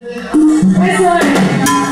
Essa é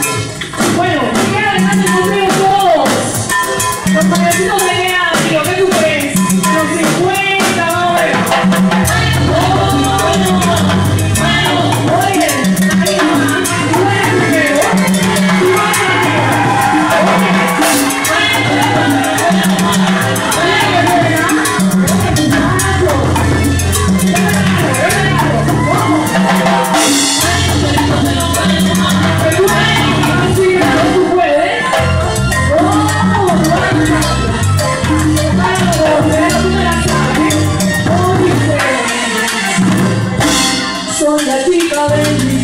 la chica del